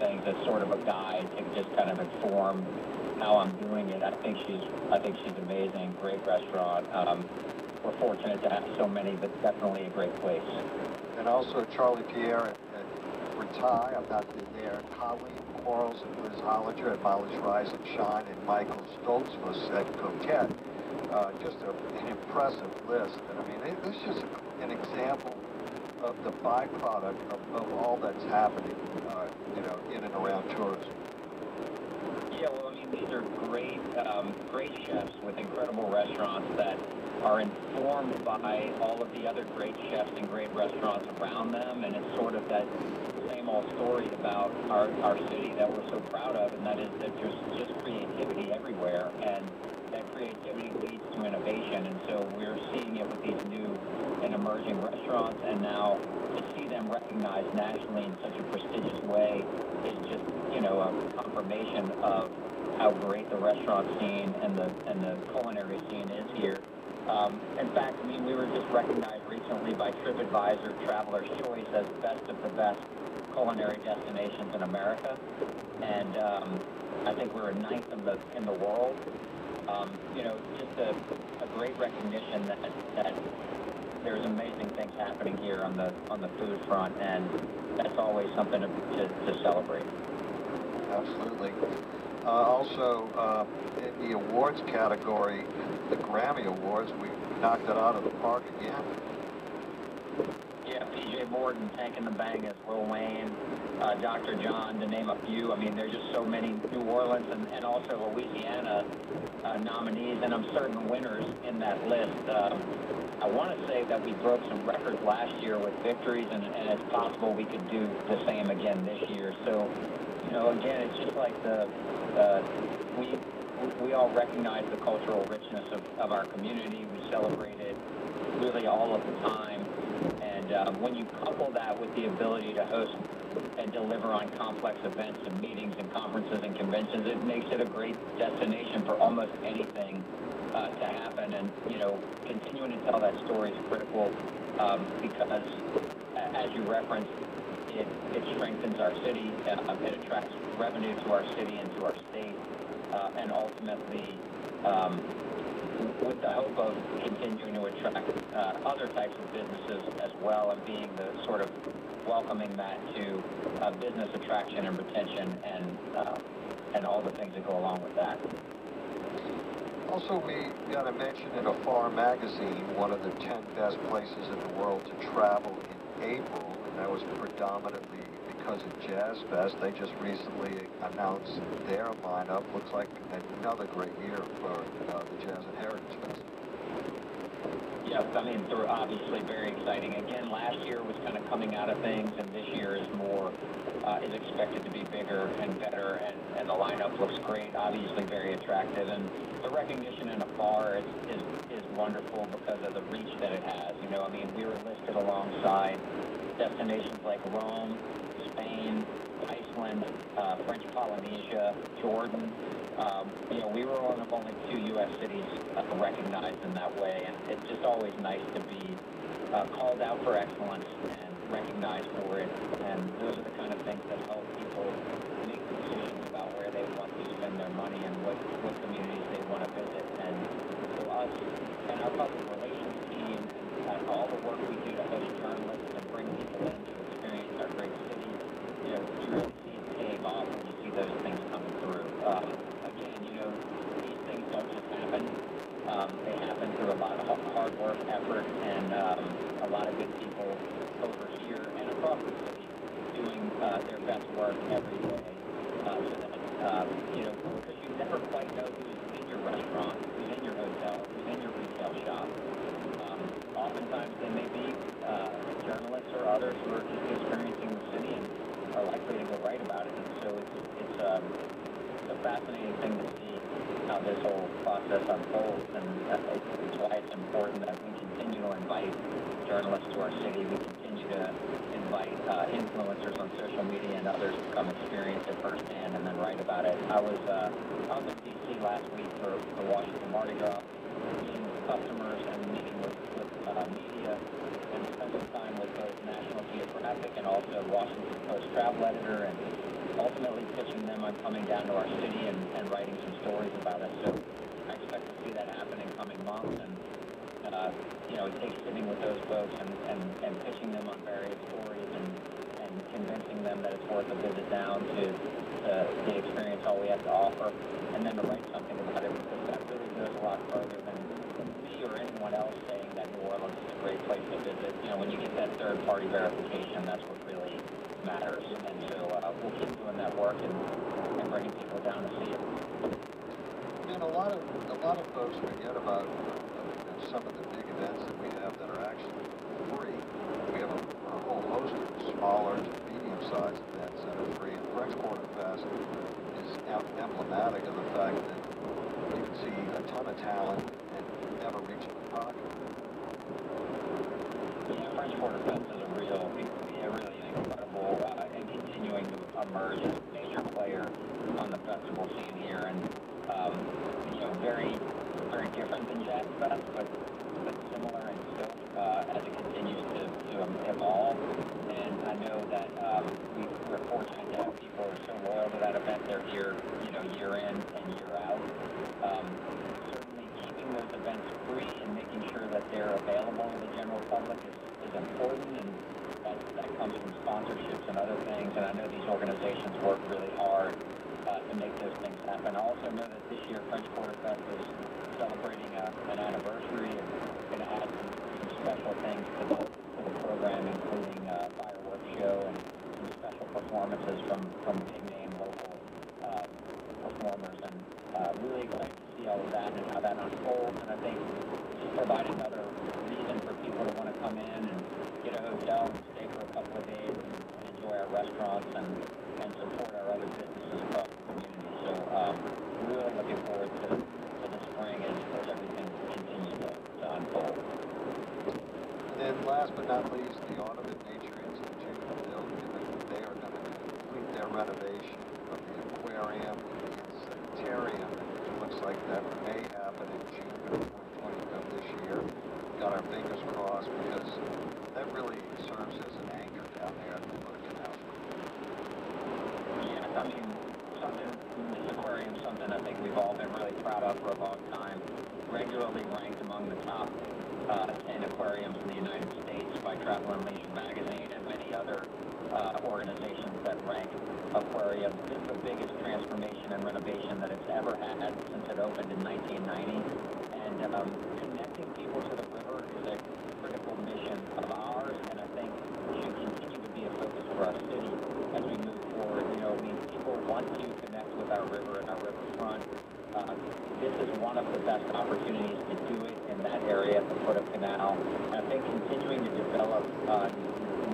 things as sort of a guide to just kind of inform how I'm doing it. I think she's, I think she's amazing, great restaurant. Um, we're fortunate to have so many, but definitely a great place. And also Charlie Pierre at, at I've not been there. Colleen Quarles and Liz Hollinger at Molly's Rise and Shine, and Michael Stoltzfus at Coquette. Uh, just a, an impressive list. And I mean, this is just an example of the byproduct of, of all that's happening, uh, you know, in and around tourism. Yeah, well, I mean, these are great, um, great chefs with incredible restaurants that are informed by all of the other great chefs and great restaurants around them, and it's sort of that same old story about our, our city that we're so proud of, and that is that there's just creativity everywhere, and that creativity leads to innovation, and so we're seeing it with these new and emerging restaurants, and now to see them recognized nationally in such a prestigious way is just, you know, a confirmation of how great the restaurant scene and the and the culinary scene is here. Um, in fact, I mean, we were just recognized recently by TripAdvisor Traveler's Choice as best of the best culinary destinations in America, and um, I think we're a ninth in the in the world. Um, you know, just a, a great recognition that that there's amazing things happening here on the on the food front, and that's always something to, to, to celebrate. Absolutely. Uh, also, uh, in the awards category, the Grammy Awards, we knocked it out of the park again. Yeah, PJ Morton, Tank the Bangas Lil Wayne, uh, Dr. John, to name a few. I mean, there's just so many New Orleans and, and also Louisiana uh, nominees, and I'm certain winners in that list. Um, I want to say that we broke some records last year with victories, and, and it's possible we could do the same again this year. So, you know, again, it's just like the uh, we we all recognize the cultural richness of, of our community. We celebrate it really all of the time. Um, when you couple that with the ability to host and deliver on complex events and meetings and conferences and conventions, it makes it a great destination for almost anything uh, to happen. And, you know, continuing to tell that story is critical um, because, as you referenced, it, it strengthens our city, uh, it attracts revenue to our city and to our state, uh, and ultimately, um, with the hope of continuing to attract uh, other types of businesses as well, and being the sort of welcoming that to uh, business attraction and retention, and uh, and all the things that go along with that. Also, we got a mention in a Foreign magazine, one of the 10 best places in the world to travel in April and that was predominantly because of Jazz Fest. They just recently announced their lineup. Looks like another great year for uh, the Jazz and Heritage Fest. Yes, I mean, they're obviously very exciting. Again, last year was kind of coming out of things, and this year is more, uh, is expected to be bigger and better, and, and the lineup looks great, obviously very attractive, and the recognition in Afar is, is, is wonderful because of the reach that it has. You know, I mean, we were listed alongside destinations like Rome, uh, French Polynesia, Jordan. Um, you know, we were one of only two U.S. cities uh, recognized in that way, and it's just always nice to be uh, called out for excellence and recognized for it. And those are the kind of things that help people make decisions about where they want to spend their money and what, what communities they want to visit. And for us and our public relations team and all the work we do to host journalists and bring people in to experience our great city, you know, you really see it paying off when you see those things coming through. Um, again, you know, these things don't just happen. Um, they happen through a lot of hard work, effort, and um, a lot of good people over here and across the city doing uh, their best work every day. Uh, so that, uh, you know, because you never quite know who's in your restaurant, who's in your hotel, who's in your retail shop. Um, oftentimes they may be uh, journalists or others who are just experiencing the city and are likely to go write about it. And so it's, it's, um, it's a fascinating thing to see how this whole process unfolds. And it's why it's important that we continue to invite journalists to our city. We continue to invite uh, influencers on social media and others to come experience it firsthand and then write about it. I was uh, I in D.C. last week for the Washington Mardi Gras, meeting with customers and meeting with, with uh, media, and spent some time with both National Geographic and also Washington Post travel editor and also on coming down to our city and, and writing some stories about us. So I expect to see that happen in coming months and, uh, you know, it takes sitting with those folks and, and, and pitching them on various stories and, and convincing them that it's worth a visit down to, uh, to experience all we have to offer and then to write something about it because that really goes a lot further than me or anyone else saying that New Orleans is a great place to visit. You know, when you get that third party verification, that's what really matters. And so uh, we'll keep doing that work and, and bringing people down to see it. Mean, a lot of, a lot of folks forget about some of the big events that we have that are actually free. We have a, a whole host of smaller to medium-sized events that are free, and French Quarter Fest is emblematic of the fact that you can see a ton of talent and never reach the pocket. Yeah, French Quarter Fest is a real, a really incredible uh, and continuing to emerge as a major player on the festival scene here, and um, you know, very, very different than Jazz Fest, but but similar in scope uh, as it continues to, to evolve. And I know that um, we, we're fortunate to have people are so loyal to that event. They're here, you know, year in and year out. Um, certainly keeping those events free and making sure that they're available to the general public is, is important and that, that comes from sponsorships and other things and I know these organizations work really hard uh, to make those things happen. I also know that this year French Quarter Fest is celebrating a, an anniversary and going to add some, special things to the, to the program including a fireworks show and some special performances from, from big name local uh, performers and uh, really excited to see all of that and how that unfolds. And I think just provide another reason for people to want to come in and get a hotel and stay for a couple of days and enjoy our restaurants and, and support our other businesses across the community. So um, we're really looking forward to, to the spring as, as everything continues to, to unfold. And then last but not least, the Audubon Nature Institute, they'll, they are going to complete their renovation of the sanitarium. It looks like that may happen in June of 2020 of this year. Got our fingers crossed because that really serves as an anchor down there at the of Canal. Yeah, I mean, something, this aquarium, something I think we've all been really proud of for a long time. Regularly ranked among the top uh, 10 aquariums in the United States by Travel and Leisure magazine and many other uh, organizations that rank aquariums. It's the biggest transformation and renovation that it's ever had since it opened in 1990. And um, connecting people to the river is a critical mission of ours, and I think should continue to be a focus for our city as we move forward. You know, mean, people want to connect with our river and our riverfront. Uh, this is one of the best opportunities to do it in that area at the foot of canal. And I think continuing to develop uh,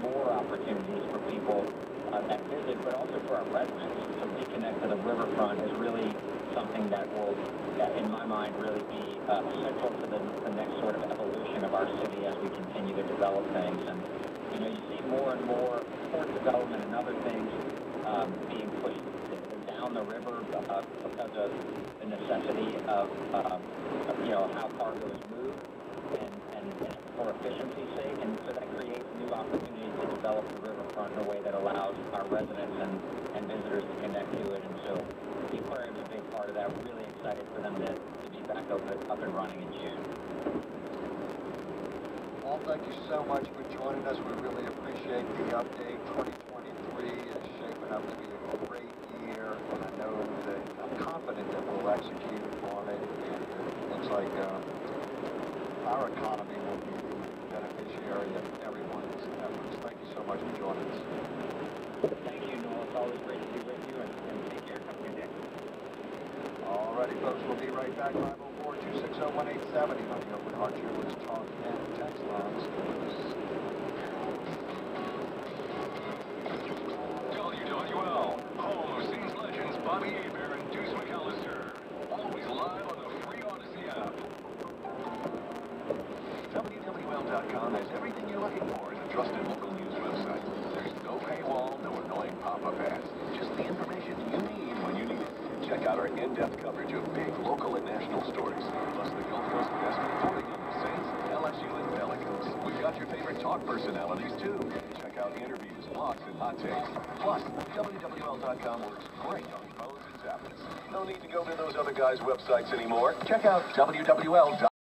more opportunities for people uh, that visit, but also for our residents to reconnect to the riverfront is really something that will, that in my mind, really be uh, central to the, the next sort of evolution of our city as we continue to develop things. And you know, you see more and more port development and other things um, being pushed down the river uh, because of the necessity of, uh, of, you know, how cargo is moved and, and, and for efficiency's sake. And so that creates new opportunities to develop the riverfront in a way that allows our residents and, and visitors to connect to it. And so the aquarium is a big part of that. We're really excited for them to, to be back up, up and running in June. Well, thank you so much for joining us. We really appreciate the update. 2023 is shaping up to be a great year, and I know that I'm confident that we'll execute on it. And it looks like um, our economy will be the beneficiary of everyone's efforts. Thank you so much for joining us. Thank you, Noel. It's always great to be with you, and, and take care. Have a good day. Alrighty, folks, we'll be right back. 504-260-1870 on the Aucoin Hart Jewelers Talk and Text lines. WWL, home of Saints legends Bobby Hebert in-depth coverage of big local and national stories, plus the Gulf Coast best reporting on the Saints, LSU, and Pelicans. We've got your favorite talk personalities, too. Check out interviews, blogs, and hot takes. Plus, WWL.com works great on phone no need to go to those other guys' websites anymore. Check out WWL.com.